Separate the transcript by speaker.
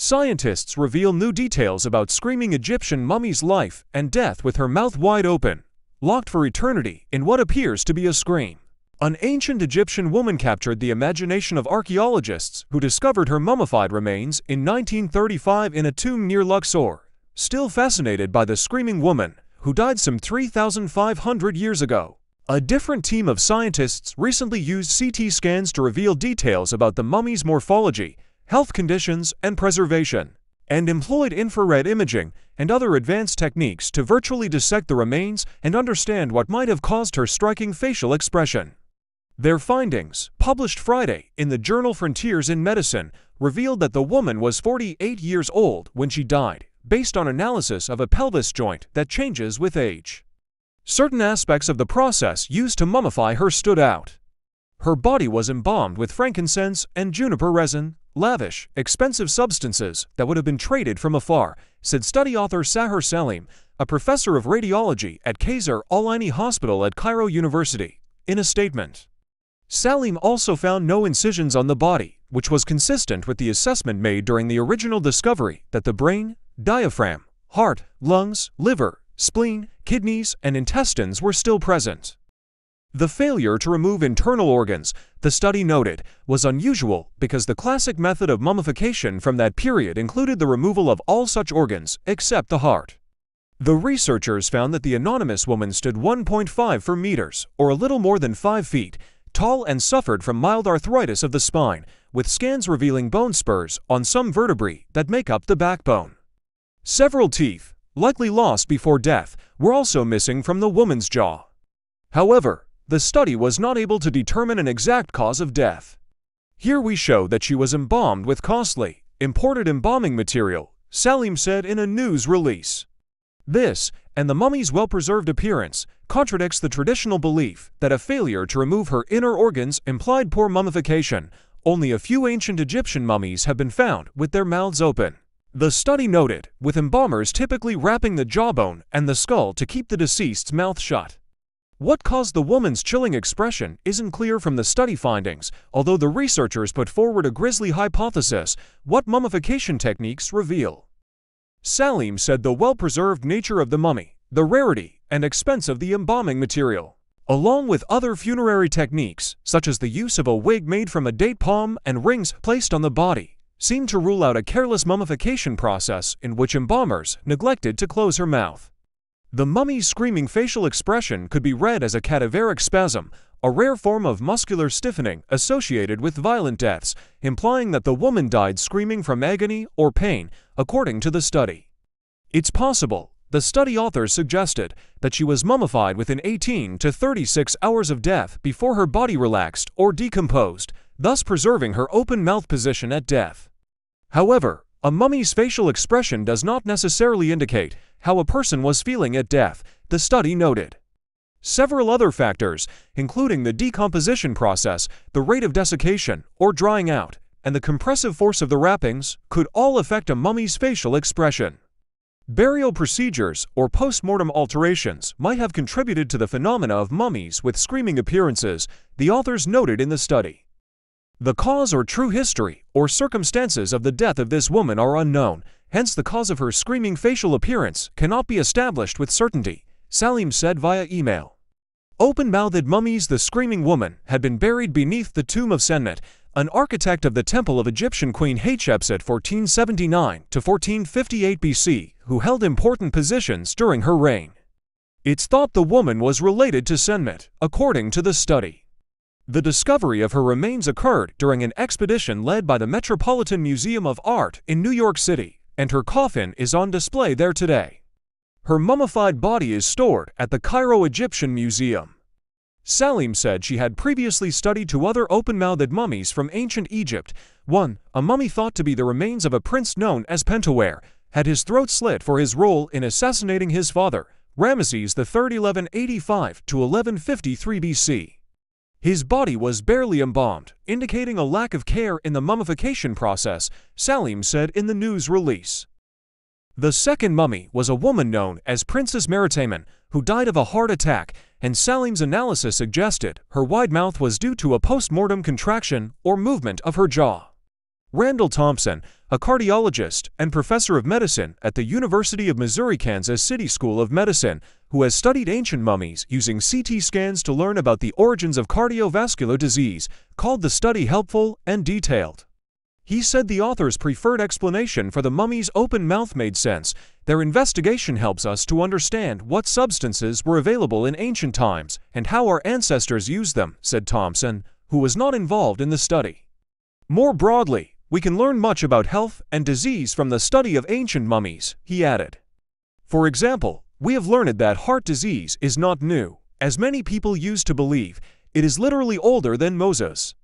Speaker 1: Scientists reveal new details about screaming Egyptian mummy's life and death with her mouth wide open, locked for eternity in what appears to be a scream. An ancient Egyptian woman captured the imagination of archaeologists who discovered her mummified remains in 1935 in a tomb near Luxor, still fascinated by the screaming woman who died some 3,500 years ago. A different team of scientists recently used CT scans to reveal details about the mummy's morphology, health conditions, and preservation, and employed infrared imaging and other advanced techniques to virtually dissect the remains and understand what might have caused her striking facial expression. Their findings, published Friday in the journal Frontiers in Medicine, revealed that the woman was 48 years old when she died, based on analysis of a pelvis joint that changes with age. Certain aspects of the process used to mummify her stood out. Her body was embalmed with frankincense and juniper resin, lavish, expensive substances that would have been traded from afar, said study author Sahar Saleem, a professor of radiology at Kasr Al Ainy Hospital at Cairo University, in a statement. Saleem also found no incisions on the body, which was consistent with the assessment made during the original discovery that the brain, diaphragm, heart, lungs, liver, spleen, kidneys, and intestines were still present. The failure to remove internal organs, the study noted, was unusual because the classic method of mummification from that period included the removal of all such organs except the heart. The researchers found that the anonymous woman stood 1.5 meters, or a little more than 5 feet, tall and suffered from mild arthritis of the spine, with scans revealing bone spurs on some vertebrae that make up the backbone. Several teeth, likely lost before death, were also missing from the woman's jaw. However, the study was not able to determine an exact cause of death. Here we show that she was embalmed with costly, imported embalming material, Saleem said in a news release. This, and the mummy's well-preserved appearance, contradicts the traditional belief that a failure to remove her inner organs implied poor mummification. Only a few ancient Egyptian mummies have been found with their mouths open. The study noted, with embalmers typically wrapping the jawbone and the skull to keep the deceased's mouth shut. What caused the woman's chilling expression isn't clear from the study findings, although the researchers put forward a grisly hypothesis, what mummification techniques reveal. Saleem said the well-preserved nature of the mummy, the rarity and expense of the embalming material, along with other funerary techniques, such as the use of a wig made from a date palm and rings placed on the body, seem to rule out a careless mummification process in which embalmers neglected to close her mouth. The mummy's screaming facial expression could be read as a cadaveric spasm, a rare form of muscular stiffening associated with violent deaths, implying that the woman died screaming from agony or pain, according to the study. It's possible, the study authors suggested, that she was mummified within 18 to 36 hours of death before her body relaxed or decomposed, thus preserving her open mouth position at death. However, a mummy's facial expression does not necessarily indicate how a person was feeling at death, the study noted. Several other factors, including the decomposition process, the rate of desiccation or drying out, and the compressive force of the wrappings, could all affect a mummy's facial expression. Burial procedures or post-mortem alterations might have contributed to the phenomena of mummies with screaming appearances, the authors noted in the study. The cause or true history or circumstances of the death of this woman are unknown, hence the cause of her screaming facial appearance cannot be established with certainty, Saleem said via email. Open-mouthed mummies The screaming woman had been buried beneath the tomb of Senmet, an architect of the temple of Egyptian Queen Hatshepsut 1479 to 1458 BC, who held important positions during her reign. It's thought the woman was related to Senmet, according to the study. The discovery of her remains occurred during an expedition led by the Metropolitan Museum of Art in New York City, and her coffin is on display there today. Her mummified body is stored at the Cairo Egyptian Museum. Saleem said she had previously studied two other open-mouthed mummies from ancient Egypt. One, a mummy thought to be the remains of a prince known as Pentawere, had his throat slit for his role in assassinating his father, Ramesses III 1185 to 1153 BC. His body was barely embalmed, indicating a lack of care in the mummification process, Saleem said in the news release. The second mummy was a woman known as Princess Meritamen, who died of a heart attack, and Saleem's analysis suggested her wide mouth was due to a post-mortem contraction or movement of her jaw. Randall Thompson, a cardiologist and professor of medicine at the University of Missouri-Kansas City School of Medicine, who has studied ancient mummies using CT scans to learn about the origins of cardiovascular disease, called the study helpful and detailed. He said the author's preferred explanation for the mummy's open mouth made sense. Their investigation helps us to understand what substances were available in ancient times and how our ancestors used them, said Thompson, who was not involved in the study. More broadly, we can learn much about health and disease from the study of ancient mummies, he added. For example, we have learned that heart disease is not new, as many people used to believe. It is literally older than Moses.